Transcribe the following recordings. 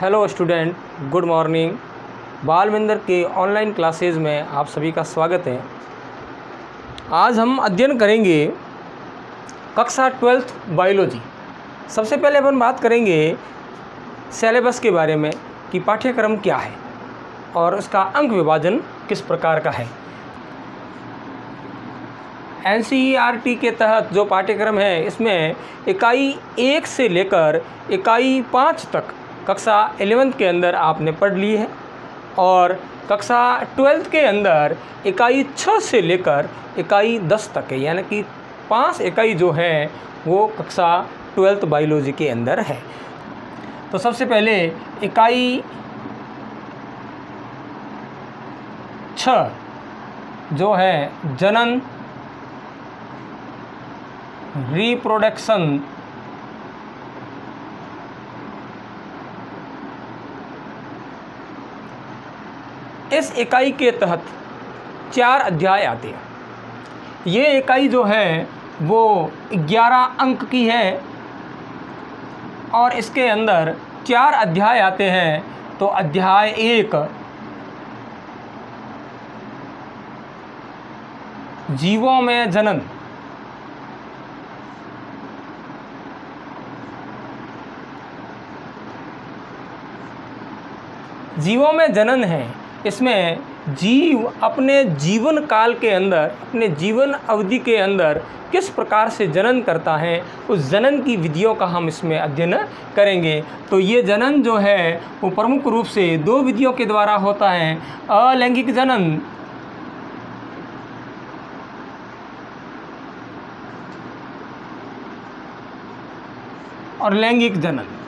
Hello student, good morning. Balwinder के online classes में आप सभी का स्वागत है। आज हम अध्ययन करेंगे कक्षा ट्वेल्थ बायोलॉजी। सबसे पहले अपन बात करेंगे सिलेबस के बारे में कि पाठ्यक्रम क्या है और उसका अंक विभाजन किस प्रकार का है। एन के तहत जो पाठ्यक्रम है, इसमें इकाई एक से लेकर इकाई पाँच तक कक्षा एलेवेंथ के अंदर आपने पढ़ ली है और कक्षा ट्वेल्थ के अंदर इकाई छः से लेकर इकाई दस तक है, यानी कि पाँच इकाई जो है, वो कक्षा ट्वेल्थ बायोलॉजी के अंदर है। तो सबसे पहले इकाई छ जो है जनन, रिप्रोडक्शन इस इकाई के तहत चार अध्याय आते हैं। ये इकाई जो है, वो 11 अंक की है और इसके अंदर चार अध्याय आते हैं। तो अध्याय एक, जीवों में जनन। जीवों में जनन है। इसमें जीव अपने जीवन काल के अंदर, अपने जीवन अवधि के अंदर किस प्रकार से जनन करता है, उस जनन की विधियों का हम इसमें अध्ययन करेंगे। तो ये जनन जो है, वो प्रमुख रूप से दो विधियों के द्वारा होता है। अलैंगिक जनन। और लैंगिक जनन।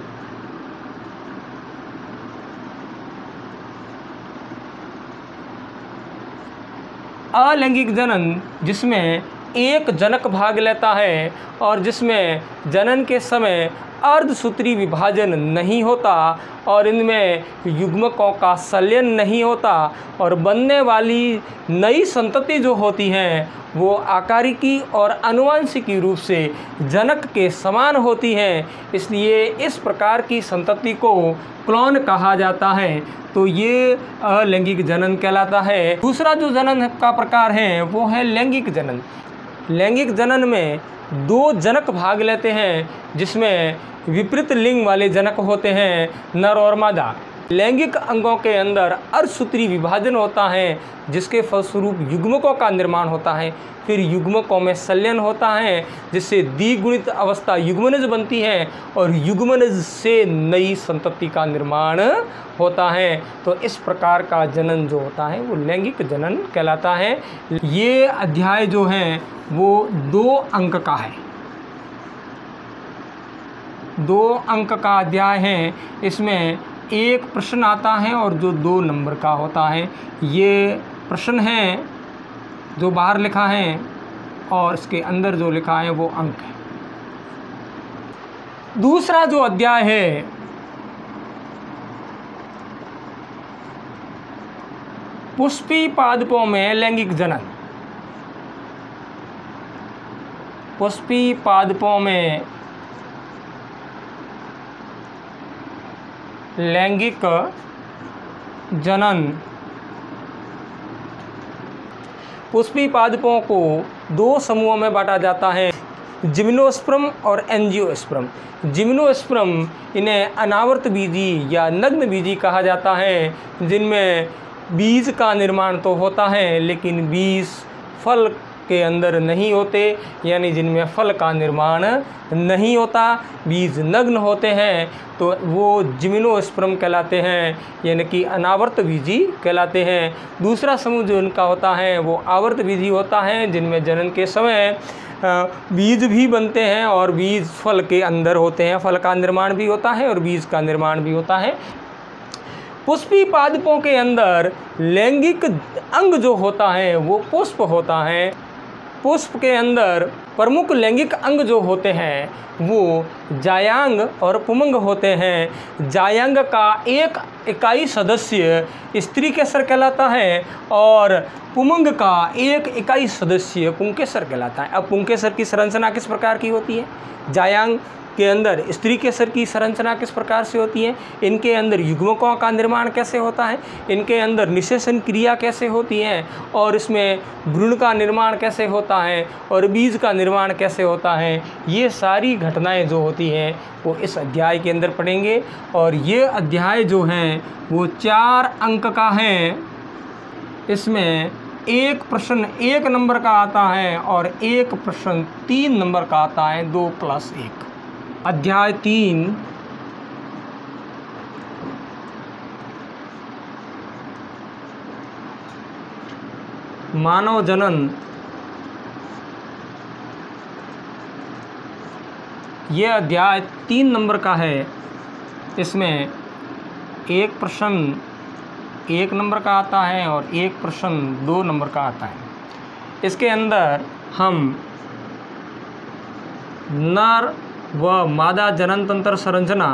अलैंगिक जनन जिसमें एक जनक भाग लेता है और जिसमें जनन के समय अर्धसूत्री विभाजन नहीं होता और इनमें युग्मकों का संलयन नहीं होता और बनने वाली नई संतति जो होती हैं, वो आकारिकी और अनुवांशिकी रूप से जनक के समान होती हैं। इसलिए इस प्रकार की संतति को क्लोन कहा जाता है। तो ये अलैंगिक जनन कहलाता है। दूसरा जो जनन का प्रकार है, वो है लैंगिक जनन। लैंगिक जनन में दो जनक भाग लेते हैं, जिसमें विपरीत लिंग वाले जनक होते हैं नर और मादा। लैंगिक अंगों के अंदर अर्धसूत्री विभाजन होता है, जिसके फलस्वरूप युग्मकों का निर्माण होता है। फिर युग्मकों में संलयन होता है, जिससे द्विगुणित अवस्था युग्मनज बनती है और युग्मनज से नई संतति का निर्माण होता है। तो इस प्रकार का जनन जो होता है, वो लैंगिक जनन कहलाता है। ये अध्याय जो है, वो दो अंक का है। दो अंक का अध्याय है। इसमें एक प्रश्न आता है और जो दो नंबर का होता है। ये प्रश्न है, जो बाहर लिखा है और इसके अंदर जो लिखा है वो अंक है। दूसरा जो अध्याय है, पुष्पी पादपों में लैंगिक जनन। पुष्पी पादपों में लैंगिक जनन। पुष्पी पादपों को दो समूहों में बांटा जाता है, जिम्नोस्प्रम और एंजियोस्प्रम। जिम्नोस्प्रम इन्हें अनावर्त बीजी या नग्न बीजी कहा जाता है, जिनमें बीज का निर्माण तो होता है, लेकिन बीज फल के अंदर नहीं होते, यानी जिनमें फल का निर्माण नहीं होता, बीज नग्न होते हैं तो वो जिमिनोस्प्रम कहलाते हैं, यानी कि अनावर्त बीजी कहलाते हैं। दूसरा समूह जो इनका होता है, वो आवर्त बीजी होता है, जिनमें जनन के समय बीज भी बनते हैं और बीज फल के अंदर होते हैं। फल का निर्माण भी होता है और बीज का निर्माण भी होता है। पुष्पी पादपों के अंदर लैंगिक अंग जो होता है, वो पुष्प होता है। पुष्प के अंदर प्रमुख लैंगिक अंग जो होते हैं, वो जायांग और पुमंग होते हैं। जायांग का एक इकाई सदस्य स्त्री केसर कहलाता है और पुमंग का एक इकाई सदस्य पुंकेसर कहलाता है। अब पुंकेसर की संरचना किस प्रकार की होती है? जायांग के अंदर स्त्री केसर की संरचना किस प्रकार से होती है? इनके अंदर युग्मकों का निर्माण कैसे होता है? इनके अंदर निषेचन क्रिया कैसे होती है? और इसमें भ्रूण का निर्माण कैसे होता है? और बीज का निर्माण कैसे होता है? ये सारी घटनाएँ जो होती हैं, वो इस अध्याय के अंदर पढ़ेंगे। और ये अध्याय जो हैं, वो चार अंक का है। इसमें एक प्रश्न एक नंबर का आता है और एक प्रश्न तीन नंबर का आता है, दो प्लस एक। अध्याय तीन। मानव जनन। ये अध्याय तीन नंबर का है। इसमें एक प्रश्न एक नंबर का आता है और एक प्रश्न दो नंबर का आता है। इसके अंदर हम नर व मादा जनन तंत्र संरचना.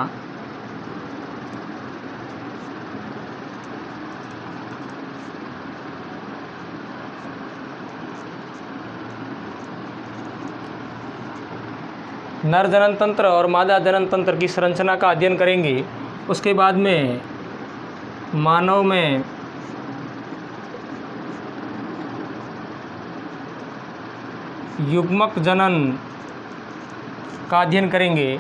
नर जनन तंत्र और मादा जनन तंत्र की संरचना का अध्ययन करेंगे। उसके बाद में मानव में युग्मक जनन का अध्ययन करेंगे,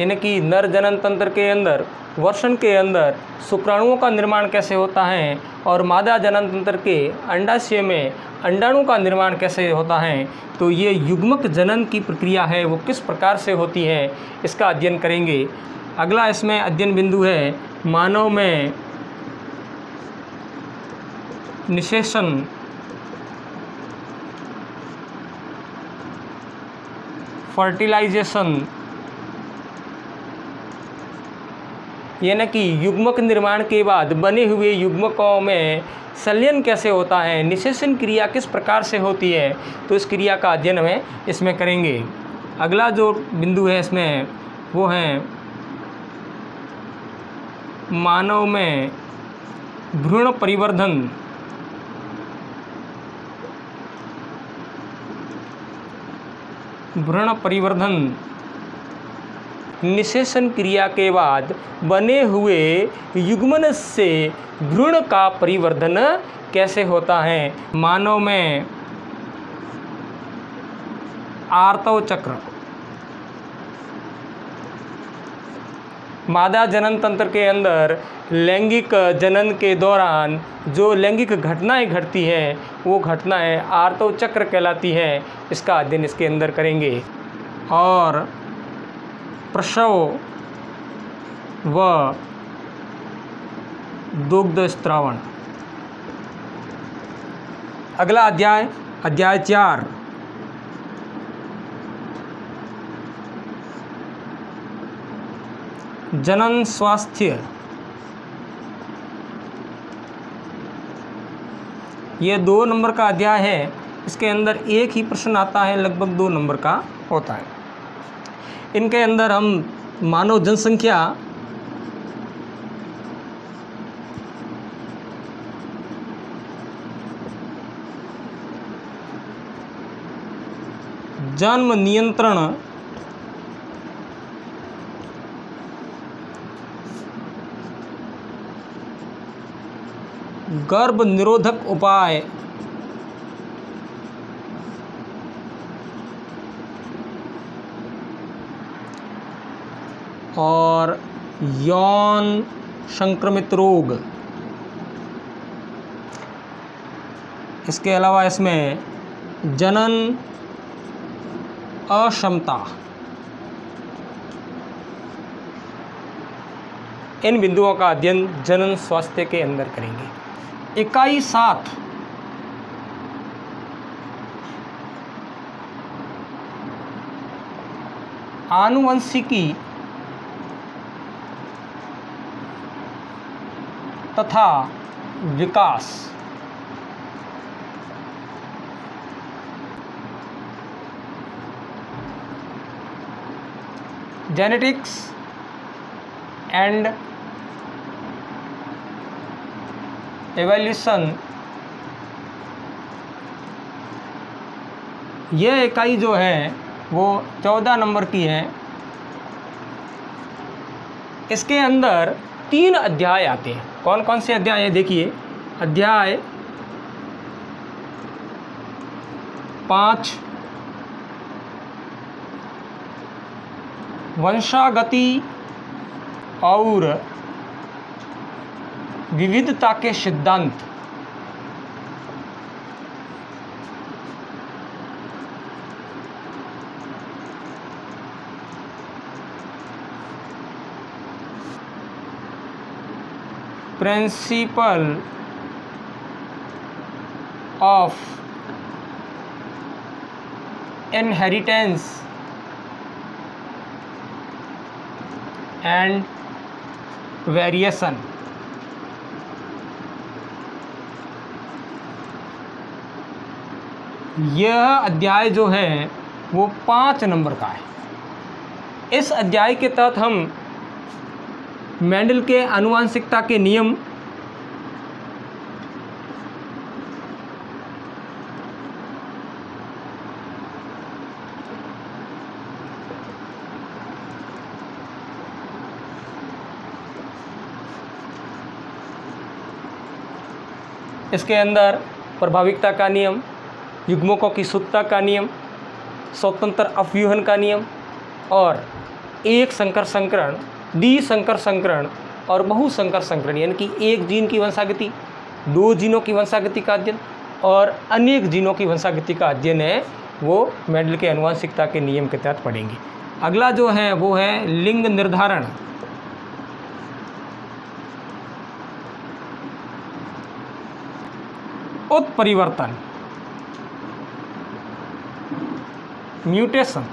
यानी कि नर जनन तंत्र के अंदर वर्षण के अंदर शुक्राणुओं का निर्माण कैसे होता है और मादा जनन तंत्र के अंडाशय में अंडाणु का निर्माण कैसे होता है तो ये युग्मक जनन की प्रक्रिया है, वो किस प्रकार से होती है, इसका अध्ययन करेंगे। अगला इसमें अध्ययन बिंदु है, मानव में निषेचन। फर्टिलाइजेशन यानी कि युग्मक निर्माण के बाद बने हुए युग्मकों में संलयन कैसे होता है? निषेचन क्रिया किस प्रकार से होती है? तो इस क्रिया का अध्ययन हमें इसमें करेंगे। अगला जो बिंदु है इसमें वो है मानव में भ्रूण परिवर्धन। भ्रूण परिवर्धन निषेचन क्रिया के बाद बने हुए युग्मन से भ्रूण का परिवर्धन कैसे होता है? मानव में आर्तव चक्र। मादा जनन तंत्र के अंदर लैंगिक जनन के दौरान जो लैंगिक घटनाएँ घटती हैं, वो घटनाएँ आर्तव चक्र कहलाती हैं। इसका अध्ययन इसके अंदर करेंगे। और प्रसव व दुग्ध स्त्रावण। अगला अध्याय अध्याय चार। जनन स्वास्थ्य। ये दो नंबर का अध्याय है। इसके अंदर एक ही प्रश्न आता है, लगभग दो नंबर का होता है। इनके अंदर हम मानव जनसंख्या जन्म नियंत्रण गर्भ निरोधक उपाय। और यौन संक्रमित रोग। इसके अलावा इसमें जनन अक्षमता। इन बिंदुओं का अध्ययन जनन स्वास्थ्य के अंदर करेंगे। इकाई सात। आनुवंशिकी तथा विकास। जेनेटिक्स एंड एवोल्यूशन यह इकाई जो है, वो चौदह नंबर की है। इसके अंदर तीन अध्याय आते हैं। कौन कौन से अध्याय हैं? देखिए। अध्याय पाँच। वंशागति और विविधता के सिद्धांत। Principle of inheritance and variation. यह अध्याय जो है, वो पाँच नंबर का है। इस अध्याय के तहत हम मेंडल के अनुवांशिकता के नियम, इसके अंदर प्रभाविकता का नियम युग्मकों की शुद्धता का नियम, स्वतंत्र अपव्यूहन का नियम और एक संकर संकरण, डी संकर संकरण और बहु संकर संकरण, यानी कि एक जीन की वंशागति, दो जीनों की वंशागति का अध्ययन और अनेक जीनों की वंशागति का अध्ययन है, वो मेडल के अनुवांशिकता के नियम के तहत पढ़ेंगे। अगला जो है, वो है लिंग निर्धारण। उत्परिवर्तन। म्यूटेशन।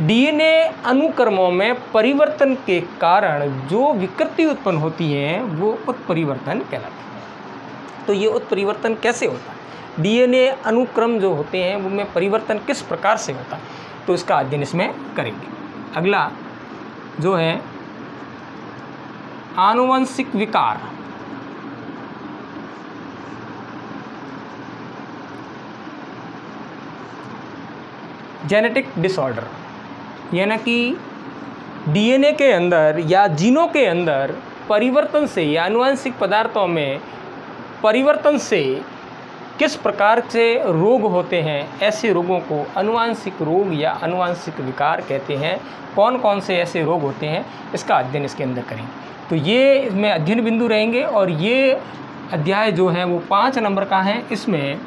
डीएनए अनुक्रमों में परिवर्तन के कारण जो विकृति उत्पन्न होती है, वो उत्परिवर्तन कहलाती है। तो ये उत्परिवर्तन कैसे होता है? डीएनए अनुक्रम जो होते हैं, वो में परिवर्तन किस प्रकार से होता है? तो इसका अध्ययन इसमें करेंगे। अगला जो है, आनुवंशिक विकार। जेनेटिक डिसऑर्डर यानी कि डीएनए के अंदर या जीनों के अंदर परिवर्तन से या आनुवंशिक पदार्थों में परिवर्तन से किस प्रकार से रोग होते हैं, ऐसे रोगों को अनुवांशिक रोग या अनुवांशिक विकार कहते हैं। कौन कौन से ऐसे रोग होते हैं, इसका अध्ययन इसके अंदर करेंगे। तो ये इसमें अध्ययन बिंदु रहेंगे और ये अध्याय जो है वो पाँच नंबर का है। इसमें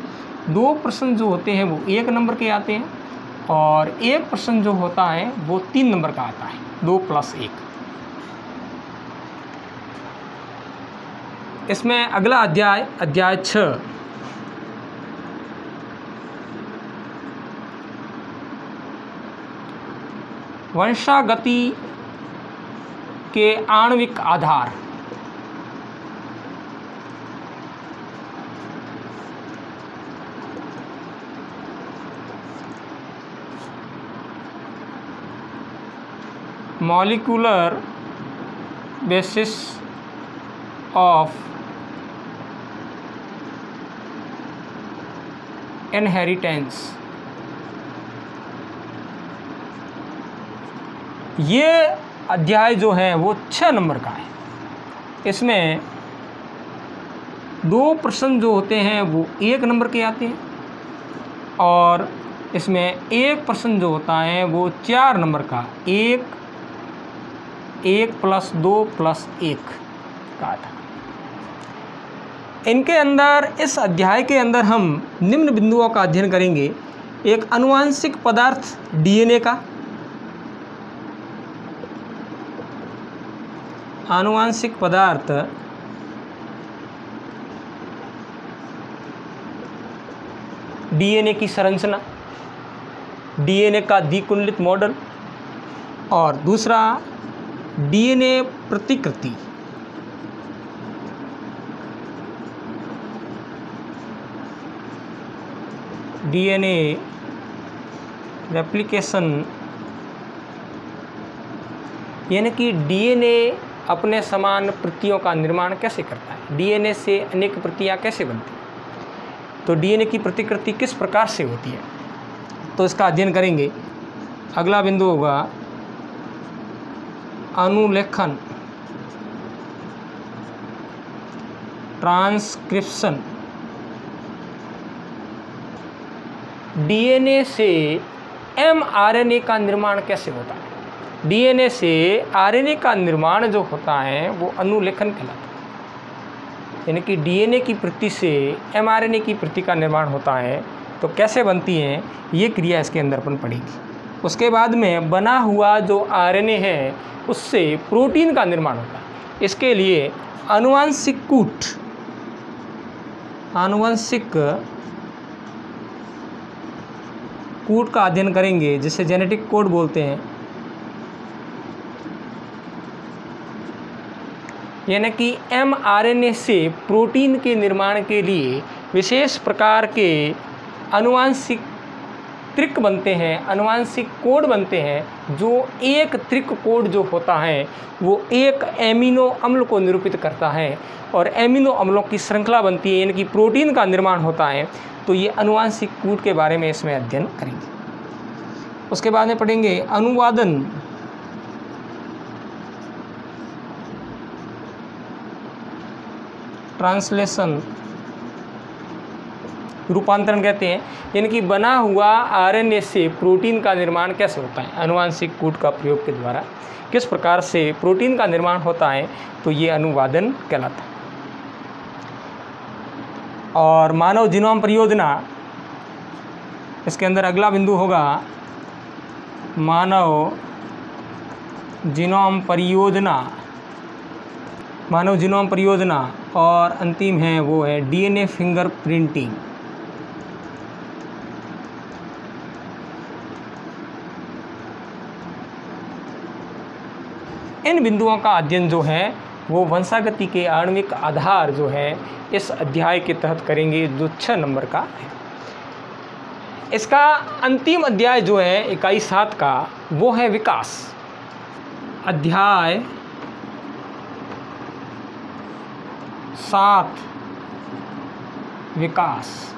दो प्रश्न जो होते हैं वो एक नंबर के आते हैं और एक प्रश्न जो होता है, वो तीन नंबर का आता है। दो प्लस एक। इसमें अगला अध्याय अध्याय छ। वंशागति के आणविक आधार। Molecular basis of inheritance. ये अध्याय जो है, वो छः नंबर का है। इसमें दो प्रश्न जो होते हैं, वो एक नंबर के आते हैं और इसमें एक प्रश्न जो होता है, वो चार नंबर का, एक एक प्लस दो प्लस एक का था इनके अंदर, इस अध्याय के अंदर हम निम्न बिंदुओं का अध्ययन करेंगे। एक अनुवांशिक पदार्थ, डीएनए का। आनुवांशिक पदार्थ, डीएनए की संरचना, डीएनए का द्विकुंडलित मॉडल, और दूसरा डीएनए प्रतिकृति। डीएनए रेप्लिकेशन यानी कि डीएनए अपने समान प्रतियों का निर्माण कैसे करता है? डीएनए से अनेक प्रतियाँ कैसे बनती हैं? तो डीएनए की प्रतिकृति किस प्रकार से होती है? तो इसका अध्ययन करेंगे। अगला बिंदु होगा अनुलेखन। ट्रांसक्रिप्शन। डीएनए से एमआरएनए का निर्माण कैसे होता है? डीएनए से आरएनए का निर्माण जो होता है, वो अनुलेखन कहलाता है। यानी कि डीएनए की प्रति से एमआरएनए की प्रति का निर्माण होता है तो कैसे बनती है, ये क्रिया इसके अंदर अपन पड़ेगी उसके बाद में बना हुआ जो आरएनए है, उससे प्रोटीन का निर्माण होता है। इसके लिए अनुवांशिक कूट आनुवंशिक कूट का अध्ययन करेंगे, जिसे जेनेटिक कोड बोलते हैं। यानी कि एमआरएनए से प्रोटीन के निर्माण के लिए विशेष प्रकार के अनुवांशिक त्रिक बनते हैं, अनुवांशिक कोड बनते हैं, जो एक त्रिक कोड जो होता है, वो एक एमिनो अम्ल को निरूपित करता है और एमिनो अम्लों की श्रृंखला बनती है, यानी कि प्रोटीन का निर्माण होता है। तो ये अनुवांशिक कूट के बारे में इसमें अध्ययन करेंगे। उसके बाद में पढ़ेंगे अनुवादन। ट्रांसलेशन। रूपांतरण कहते हैं। यानी कि बना हुआ आरएनए से प्रोटीन का निर्माण कैसे होता है? अनुवांशिक कूट का प्रयोग के द्वारा किस प्रकार से प्रोटीन का निर्माण होता है? तो ये अनुवादन कहलाता है। और मानव जीनोम परियोजना, इसके अंदर अगला बिंदु होगा मानव जीनोम परियोजना। मानव जीनोम परियोजना और अंतिम है वो है डीएनए फिंगर प्रिंटिंग इन बिंदुओं का अध्ययन जो है, वो वंशागति के आणविक आधार जो है, इस अध्याय के तहत करेंगे, जो छः नंबर का है। इसका अंतिम अध्याय जो है, इकाई सात का, वो है विकास। अध्याय सात, विकास।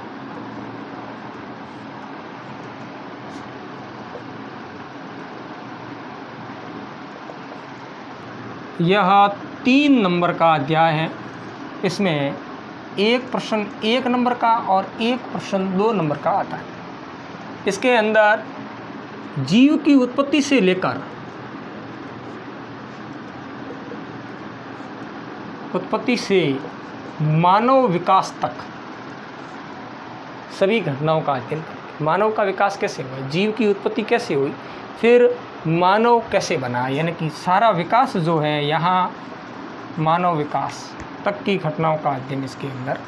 यह तीन नंबर का अध्याय है। इसमें एक प्रश्न एक नंबर का और एक प्रश्न दो नंबर का आता है। इसके अंदर जीव की उत्पत्ति से लेकर उत्पत्ति से मानव विकास तक सभी घटनाओं का अध्ययन मानव का विकास कैसे हुआ? जीव की उत्पत्ति कैसे हुई? फिर मानव कैसे बना? यानी कि सारा विकास जो है यहाँ मानव विकास तक की घटनाओं का अध्ययन इसके अंदर